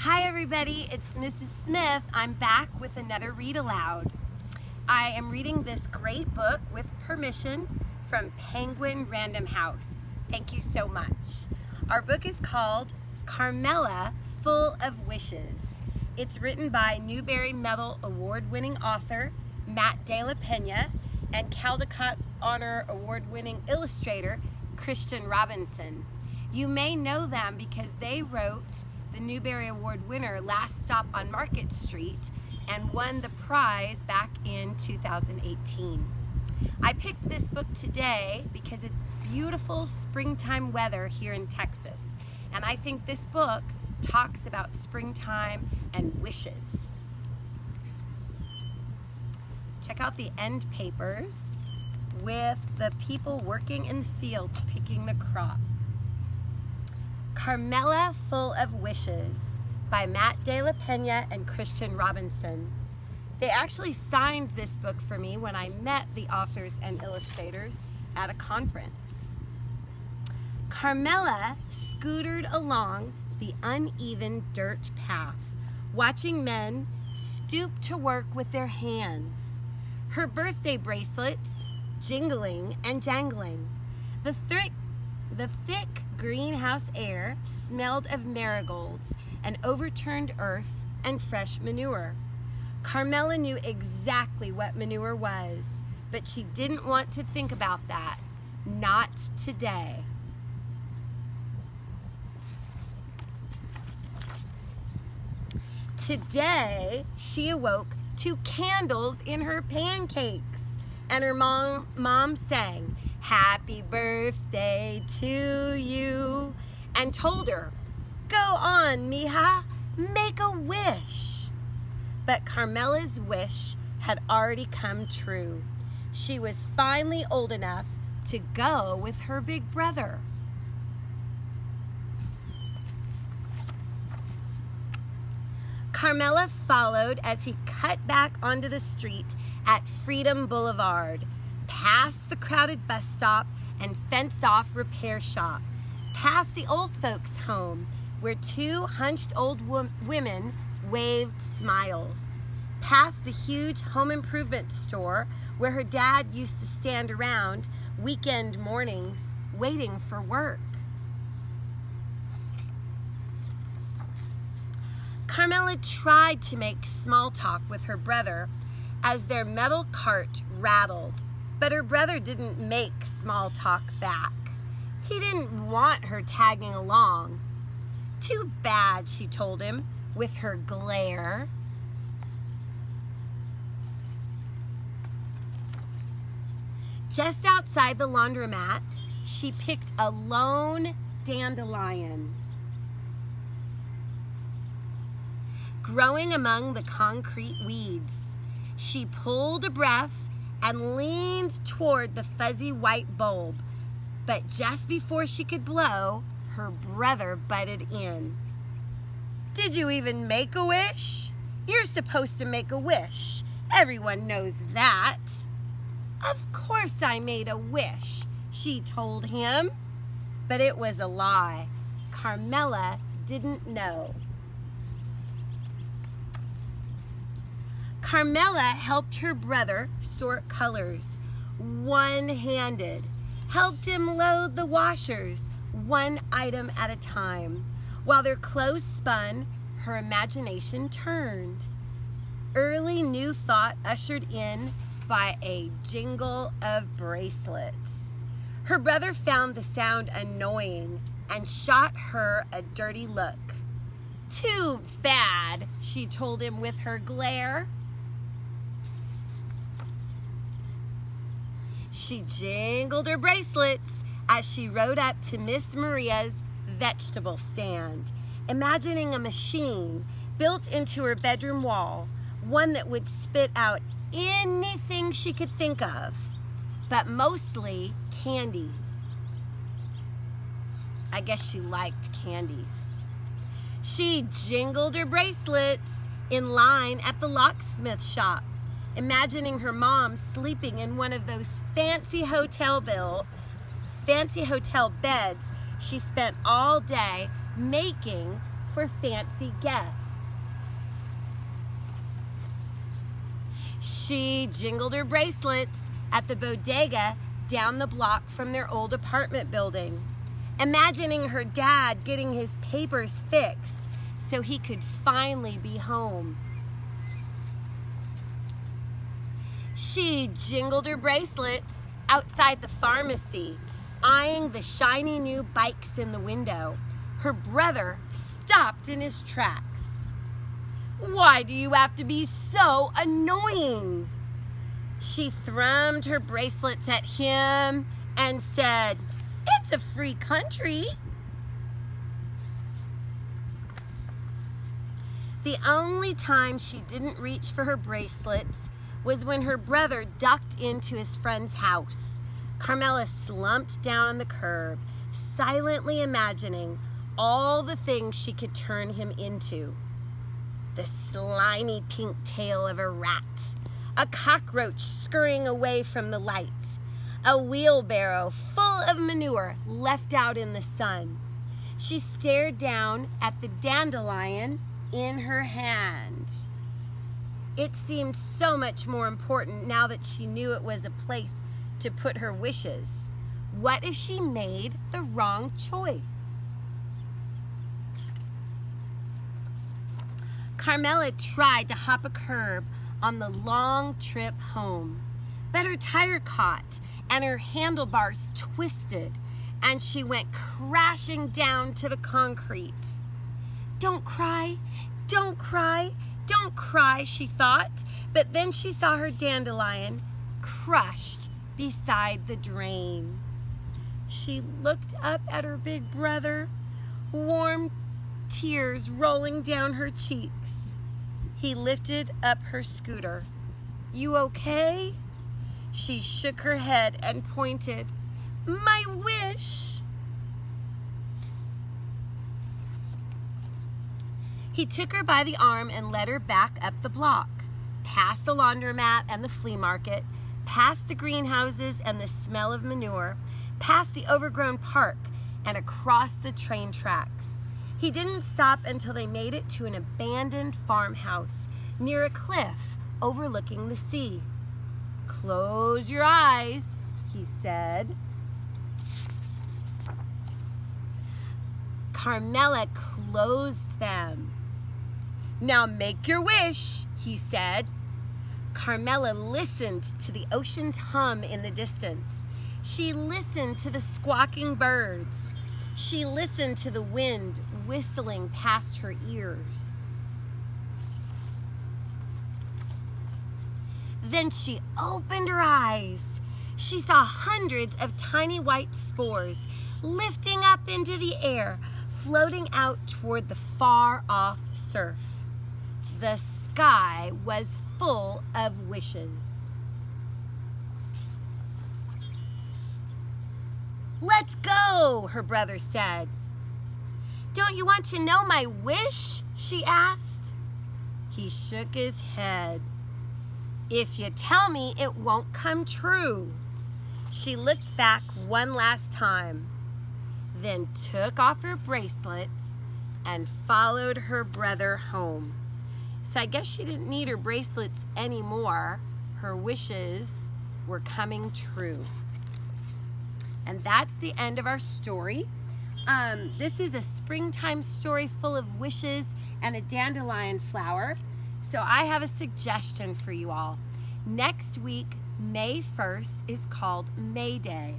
Hi everybody, it's Mrs. Smith. I'm back with another read aloud. I am reading this great book with permission from Penguin Random House. Thank you so much. Our book is called Carmela Full of Wishes. It's written by Newbery Medal award-winning author Matt De La Pena and Caldecott Honor award-winning illustrator Christian Robinson. You may know them because they wrote the Newbery Award winner Last Stop on Market Street and won the prize back in 2018. I picked this book today because it's beautiful springtime weather here in Texas and I think this book talks about springtime and wishes. Check out the end papers with the people working in the fields picking the crop. Carmela Full of Wishes by Matt De La Pena and Christian Robinson. They actually signed this book for me when I met the authors and illustrators at a conference. Carmela scootered along the uneven dirt path, watching men stoop to work with their hands. Her birthday bracelets jingling and jangling. The thick, the thick greenhouse air smelled of marigolds and overturned earth and fresh manure. Carmela knew exactly what manure was, but she didn't want to think about that. Not today. Today, she awoke to candles in her pancakes, and her mom, mom sang, happy birthday to you, and told her, go on, mija, make a wish. But Carmela's wish had already come true. She was finally old enough to go with her big brother. Carmela followed as he cut back onto the street at Freedom Boulevard past the crowded bus stop and fenced off repair shop, past the old folks' home where two hunched old women waved smiles, past the huge home improvement store where her dad used to stand around weekend mornings waiting for work. Carmela tried to make small talk with her brother as their metal cart rattled but her brother didn't make small talk back. He didn't want her tagging along. Too bad, she told him, with her glare. Just outside the laundromat, she picked a lone dandelion. Growing among the concrete weeds, she pulled a breath and leaned toward the fuzzy white bulb. But just before she could blow, her brother butted in. Did you even make a wish? You're supposed to make a wish. Everyone knows that. Of course I made a wish, she told him. But it was a lie. Carmela didn't know. Carmela helped her brother sort colors, one-handed, helped him load the washers, one item at a time. While their clothes spun, her imagination turned. Early new thought ushered in by a jingle of bracelets. Her brother found the sound annoying and shot her a dirty look. Too bad, she told him with her glare. She jingled her bracelets as she rode up to Miss Maria's vegetable stand, imagining a machine built into her bedroom wall, one that would spit out anything she could think of, but mostly candies. I guess she liked candies. She jingled her bracelets in line at the locksmith shop imagining her mom sleeping in one of those fancy hotel bill, fancy hotel beds she spent all day making for fancy guests. She jingled her bracelets at the bodega down the block from their old apartment building, imagining her dad getting his papers fixed so he could finally be home. She jingled her bracelets outside the pharmacy, eyeing the shiny new bikes in the window. Her brother stopped in his tracks. Why do you have to be so annoying? She thrummed her bracelets at him and said, It's a free country. The only time she didn't reach for her bracelets was when her brother ducked into his friend's house. Carmela slumped down on the curb, silently imagining all the things she could turn him into. The slimy pink tail of a rat, a cockroach scurrying away from the light, a wheelbarrow full of manure left out in the sun. She stared down at the dandelion in her hand. It seemed so much more important now that she knew it was a place to put her wishes. What if she made the wrong choice? Carmela tried to hop a curb on the long trip home, but her tire caught and her handlebars twisted and she went crashing down to the concrete. Don't cry, don't cry, don't cry, she thought, but then she saw her dandelion crushed beside the drain. She looked up at her big brother, warm tears rolling down her cheeks. He lifted up her scooter. You okay? She shook her head and pointed. My wish! He took her by the arm and led her back up the block, past the laundromat and the flea market, past the greenhouses and the smell of manure, past the overgrown park, and across the train tracks. He didn't stop until they made it to an abandoned farmhouse near a cliff overlooking the sea. Close your eyes, he said. Carmela closed them. Now make your wish, he said. Carmela listened to the ocean's hum in the distance. She listened to the squawking birds. She listened to the wind whistling past her ears. Then she opened her eyes. She saw hundreds of tiny white spores lifting up into the air, floating out toward the far off surf. The sky was full of wishes. Let's go, her brother said. Don't you want to know my wish? she asked. He shook his head. If you tell me, it won't come true. She looked back one last time, then took off her bracelets and followed her brother home. So I guess she didn't need her bracelets anymore. Her wishes were coming true. And that's the end of our story. Um, this is a springtime story full of wishes and a dandelion flower. So I have a suggestion for you all. Next week, May 1st, is called May Day.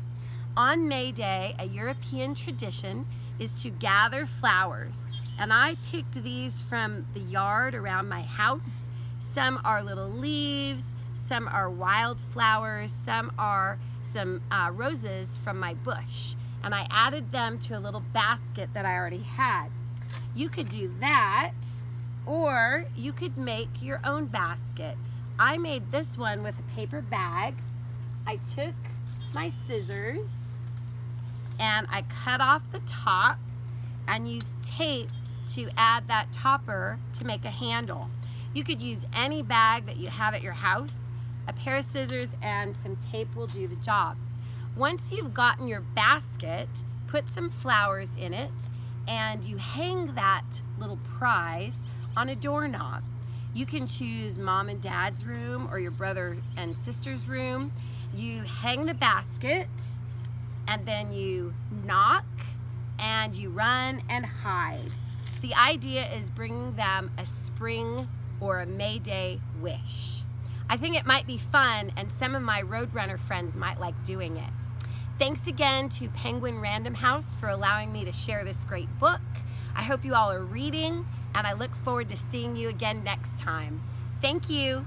On May Day, a European tradition is to gather flowers and I picked these from the yard around my house. Some are little leaves, some are wildflowers, some are some uh, roses from my bush. And I added them to a little basket that I already had. You could do that, or you could make your own basket. I made this one with a paper bag. I took my scissors and I cut off the top and used tape to add that topper to make a handle. You could use any bag that you have at your house. A pair of scissors and some tape will do the job. Once you've gotten your basket, put some flowers in it and you hang that little prize on a doorknob. You can choose mom and dad's room or your brother and sister's room. You hang the basket and then you knock and you run and hide. The idea is bringing them a spring or a May Day wish. I think it might be fun and some of my Roadrunner friends might like doing it. Thanks again to Penguin Random House for allowing me to share this great book. I hope you all are reading and I look forward to seeing you again next time. Thank you.